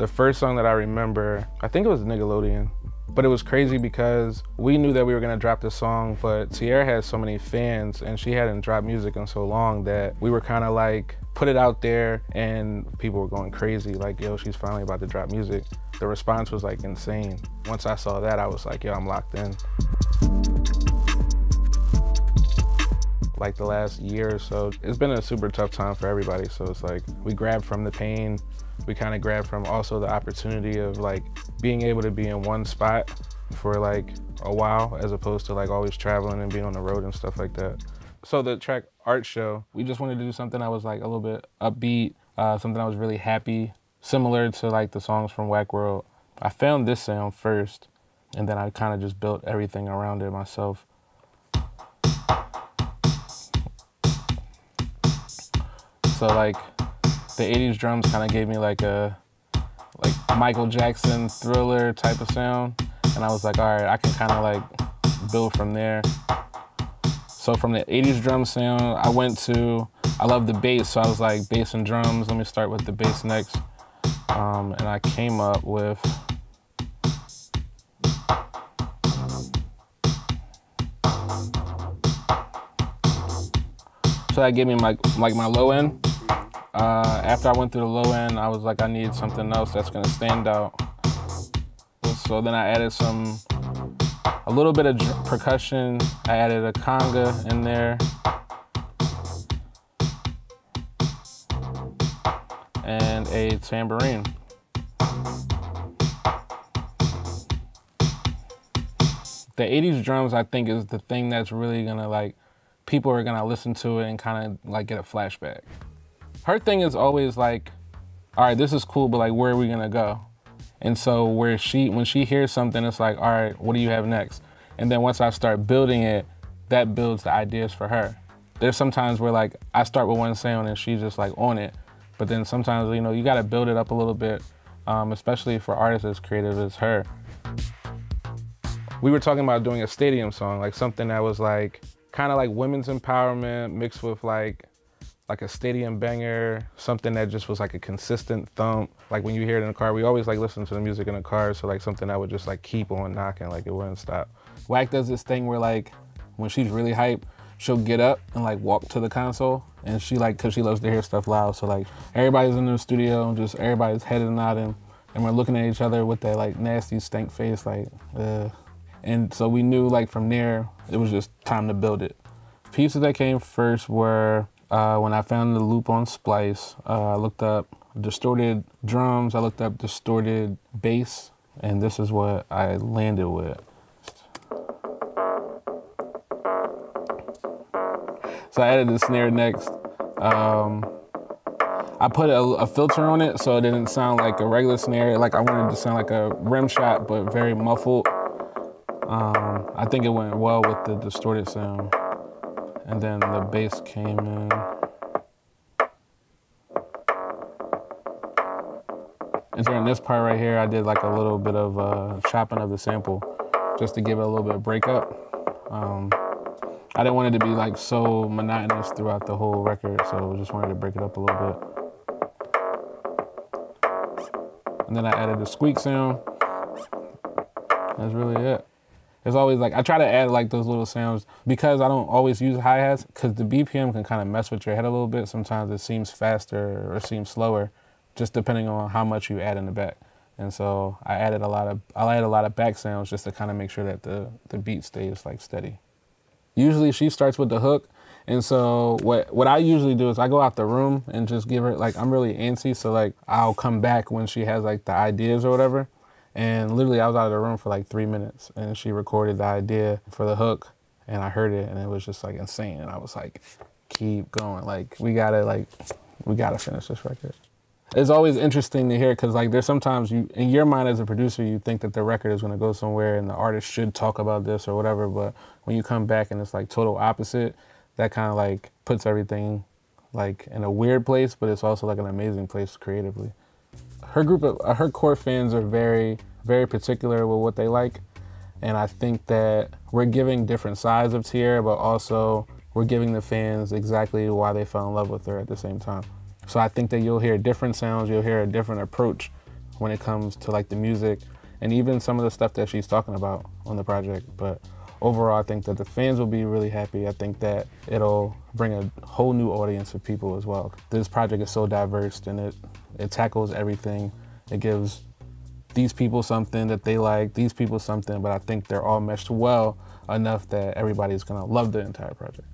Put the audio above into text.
The first song that I remember, I think it was Nickelodeon. But it was crazy because we knew that we were gonna drop the song, but Tierra had so many fans and she hadn't dropped music in so long that we were kind of like, put it out there and people were going crazy, like, yo, she's finally about to drop music. The response was like insane. Once I saw that, I was like, yo, I'm locked in. Like the last year or so, it's been a super tough time for everybody. So it's like, we grabbed from the pain, we kind of grabbed from also the opportunity of like being able to be in one spot for like a while as opposed to like always traveling and being on the road and stuff like that. So the track Art Show, we just wanted to do something that was like a little bit upbeat, uh, something I was really happy, similar to like the songs from Whack World. I found this sound first, and then I kind of just built everything around it myself. So like the 80s drums kind of gave me like a like Michael Jackson thriller type of sound. And I was like, all right, I can kind of like build from there. So from the 80s drum sound, I went to, I love the bass, so I was like, bass and drums, let me start with the bass next. Um, and I came up with, so that gave me my, like my low end. Uh, after I went through the low end, I was like, I need something else that's gonna stand out. So then I added some a little bit of percussion. I added a conga in there. And a tambourine. The 80s drums, I think, is the thing that's really gonna like, people are gonna listen to it and kind of like get a flashback. Her thing is always like, all right, this is cool, but like, where are we gonna go? And so where she, when she hears something, it's like, all right, what do you have next? And then once I start building it, that builds the ideas for her. There's sometimes where like I start with one sound and she's just like on it. But then sometimes, you know, you gotta build it up a little bit, um, especially for artists as creative as her. We were talking about doing a stadium song, like something that was like, kind of like women's empowerment mixed with like like a stadium banger, something that just was like a consistent thump. Like when you hear it in the car, we always like listen to the music in the car, so like something that would just like keep on knocking, like it wouldn't stop. Whack does this thing where like when she's really hype, she'll get up and like walk to the console, and she like cause she loves to hear stuff loud. So like everybody's in the studio, and just everybody's headed nodding, and we're looking at each other with that like nasty stank face, like. Uh. And so we knew like from there, it was just time to build it. Pieces that came first were uh, when I found the loop on Splice, uh, I looked up distorted drums, I looked up distorted bass, and this is what I landed with. So I added the snare next. Um, I put a, a, filter on it so it didn't sound like a regular snare. Like I wanted to sound like a rim shot, but very muffled. Um, I think it went well with the distorted sound and then the bass came in. And during this part right here, I did like a little bit of uh, chopping of the sample just to give it a little bit of breakup. Um, I didn't want it to be like so monotonous throughout the whole record, so just wanted to break it up a little bit. And then I added the squeak sound. That's really it. It's always like I try to add like those little sounds because I don't always use hi hats because the BPM can kind of mess with your head a little bit. Sometimes it seems faster or seems slower, just depending on how much you add in the back. And so I added a lot of I added a lot of back sounds just to kind of make sure that the the beat stays like steady. Usually she starts with the hook, and so what what I usually do is I go out the room and just give her like I'm really antsy, so like I'll come back when she has like the ideas or whatever and literally, I was out of the room for like three minutes, and she recorded the idea for the hook, and I heard it, and it was just like insane. And I was like, keep going, like we gotta like we gotta finish this record. It's always interesting to hear because like there's sometimes you in your mind as a producer you think that the record is gonna go somewhere and the artist should talk about this or whatever, but when you come back and it's like total opposite, that kind of like puts everything like in a weird place, but it's also like an amazing place creatively her group of uh, her core fans are very very particular with what they like and i think that we're giving different sides of Tierra but also we're giving the fans exactly why they fell in love with her at the same time so i think that you'll hear different sounds you'll hear a different approach when it comes to like the music and even some of the stuff that she's talking about on the project. But overall, I think that the fans will be really happy. I think that it'll bring a whole new audience of people as well. This project is so diverse and it, it tackles everything. It gives these people something that they like, these people something, but I think they're all meshed well enough that everybody's gonna love the entire project.